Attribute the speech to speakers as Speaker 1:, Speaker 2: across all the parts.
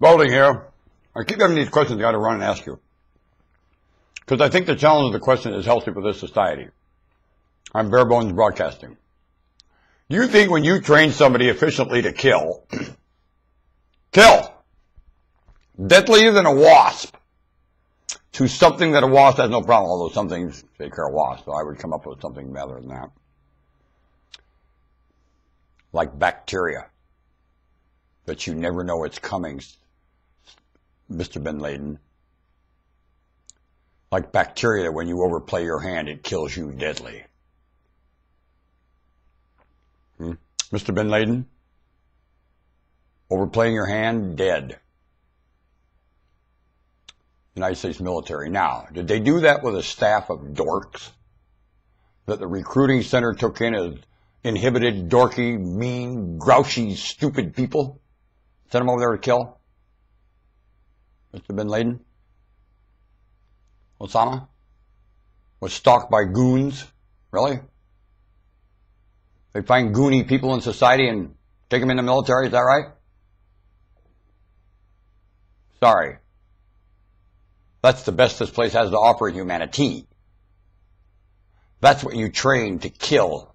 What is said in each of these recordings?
Speaker 1: Spalding here. I keep having these questions I got to run and ask you. Because I think the challenge of the question is healthy for this society. I'm bare bones broadcasting. Do you think when you train somebody efficiently to kill, kill, deadlier than a wasp, to something that a wasp has no problem, although some things take care of wasps, so I would come up with something better than that. Like bacteria, that you never know it's coming, Mr. Bin Laden. Like bacteria, when you overplay your hand, it kills you deadly. Hmm? Mr. Bin Laden? Overplaying your hand, dead. United States military. Now, did they do that with a staff of dorks that the recruiting center took in as inhibited, dorky, mean, grouchy, stupid people? Sent them over there to kill? Mr. Bin Laden? Osama? Was stalked by goons? Really? They find goony people in society and take them in the military, is that right? Sorry. That's the best this place has to offer humanity. That's what you train to kill,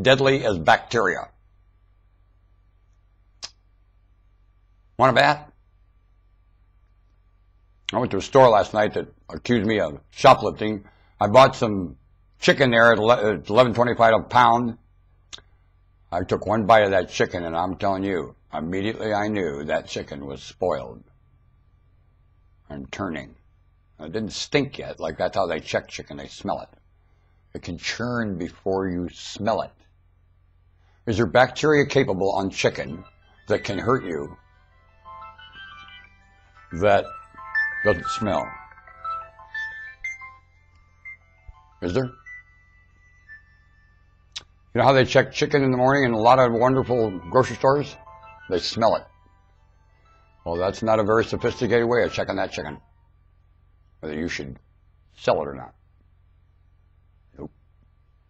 Speaker 1: deadly as bacteria. Want a bat? I went to a store last night that accused me of shoplifting. I bought some chicken there at 11.25 a pound. I took one bite of that chicken, and I'm telling you, immediately I knew that chicken was spoiled and turning. It didn't stink yet, like that's how they check chicken, they smell it. It can churn before you smell it. Is there bacteria capable on chicken that can hurt you that doesn't smell? Is there? You know how they check chicken in the morning in a lot of wonderful grocery stores? They smell it. Well, that's not a very sophisticated way of checking that chicken. Whether you should sell it or not. Nope.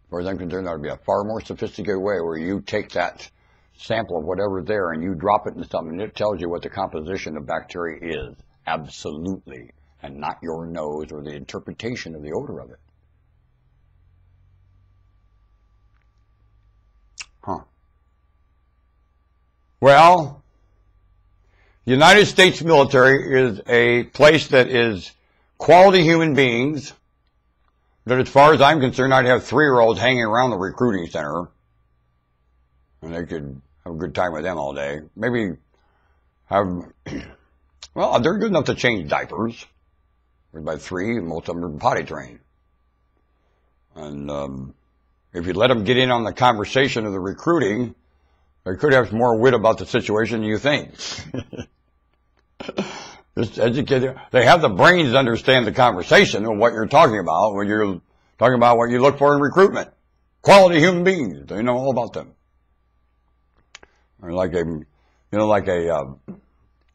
Speaker 1: As far as I'm concerned, that would be a far more sophisticated way where you take that sample of whatever's there and you drop it in something and it tells you what the composition of bacteria is. Absolutely. And not your nose or the interpretation of the odor of it. Huh. Well, the United States military is a place that is quality human beings that as far as I'm concerned, I'd have three-year-olds hanging around the recruiting center and they could have a good time with them all day. Maybe have, well, they're good enough to change diapers. We're by three, most of them are potty trained. And um, if you let them get in on the conversation of the recruiting, they could have more wit about the situation than you think. Just educate them. They have the brains to understand the conversation and what you're talking about when you're talking about what you look for in recruitment. Quality human beings. They know all about them. Or like a, you know, like a uh,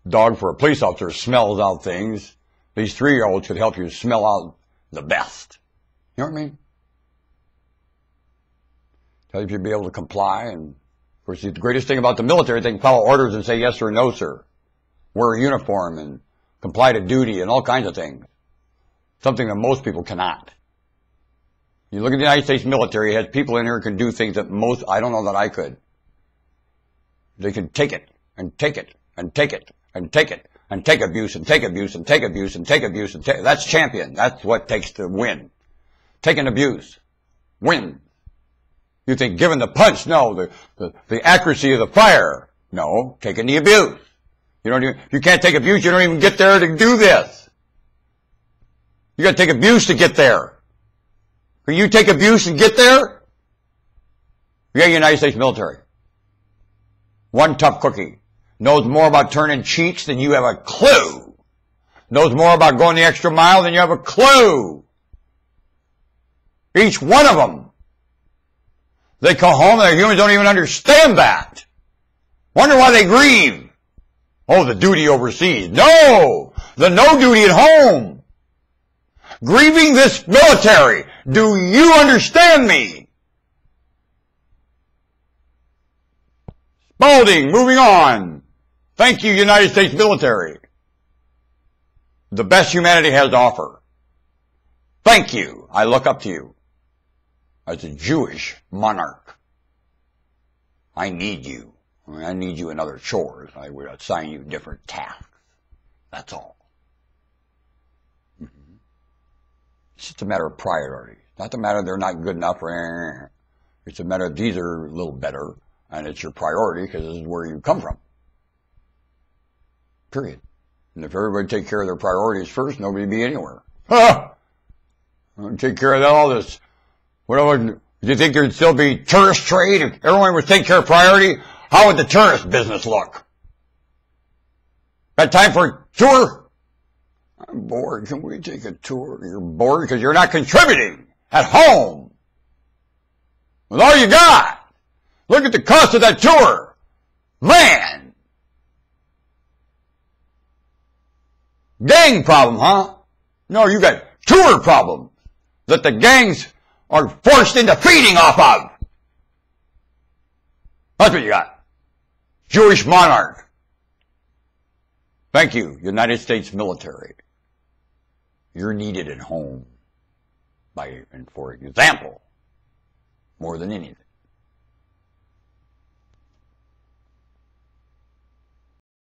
Speaker 1: dog for a police officer smells out things. These three-year-olds could help you smell out the best. You know what I mean? Tell you if you'd be able to comply. And of course, the greatest thing about the military, they can follow orders and say yes or no, sir. Wear a uniform and comply to duty and all kinds of things. Something that most people cannot. You look at the United States military, it has people in here who can do things that most, I don't know that I could. They can take it and take it and take it and take it and take abuse and take abuse and take abuse and take abuse and take, that's champion. That's what takes to win. Taking abuse. Win. You think giving the punch? No. The, the, the accuracy of the fire? No. Taking the abuse. You don't even, you can't take abuse, you don't even get there to do this. You gotta take abuse to get there. Can you take abuse and get there? You got United States military. One tough cookie. Knows more about turning cheeks than you have a clue. Knows more about going the extra mile than you have a clue. Each one of them. They come home, their humans don't even understand that. Wonder why they grieve. Oh, the duty overseas. No! The no duty at home. Grieving this military. Do you understand me? Spalding, moving on. Thank you, United States military. The best humanity has to offer. Thank you. I look up to you as a Jewish monarch. I need you. I need you in other chores. I would assign you different tasks. That's all. Mm-hmm. It's just a matter of priority. Not the matter they're not good enough. Or it's a matter these are a little better, and it's your priority because this is where you come from. Period. And if everybody take care of their priorities first, nobody would be anywhere. Ha! Take care of all this. What would, do you think there'd still be tourist trade if everyone would take care of priority? How would the tourist business look? Got time for a tour? I'm bored. Can we take a tour? You're bored because you're not contributing at home with all you got. Look at the cost of that tour. Man! Gang problem, huh? No, you got tour problem that the gangs are forced into feeding off of. That's what you got. Jewish monarch. Thank you, United States military. You're needed at home by, and for example, more than anything.